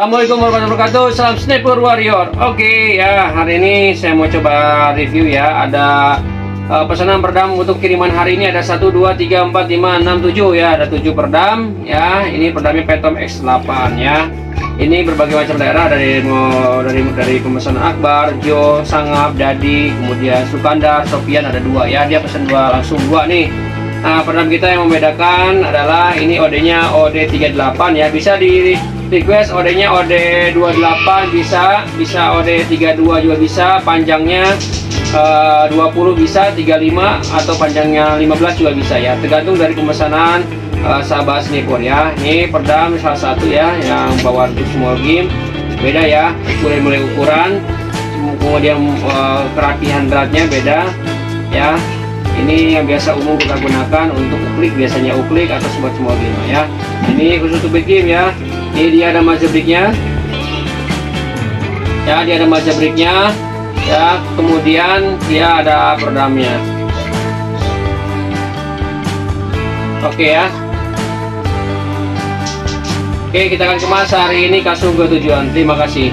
Assalamualaikum warahmatullahi wabarakatuh. Salam Sniper Warrior. Oke ya hari ini saya mau coba review ya. Ada uh, pesanan perdam untuk kiriman hari ini Ada 1, 2, 3, 4, 5, 6, 7 ya. Ada 7 perdam ya. Ini perdamnya Petom X8 ya. Ini berbagai macam daerah dari dari dari pemesanan Akbar, Jo, Sangap, Dadi, kemudian Sukandar, Sofian ada dua ya. Dia pesan dua langsung dua nih Nah, perdam kita yang membedakan adalah ini OD-nya OD38 ya. Bisa di request OD-nya OD28 bisa, bisa OD32 juga bisa, panjangnya eh, uh, 20 bisa, 35 atau panjangnya 15 juga bisa ya. Tergantung dari pemesanan uh, sahabat sniper ya. Ini perdam salah satu ya yang bawa untuk small game. Beda ya, mulai mulai ukuran, kemudian uh, kerapihan beratnya beda ya ini yang biasa umum kita gunakan untuk uklik biasanya uklik atau small small game ya. Ini khusus untuk game ya. Ini dia ada majabriknya ya dia ada majabriknya ya kemudian dia ada peredamnya oke ya. Oke kita akan kemas hari ini kasung ke tujuan. Terima kasih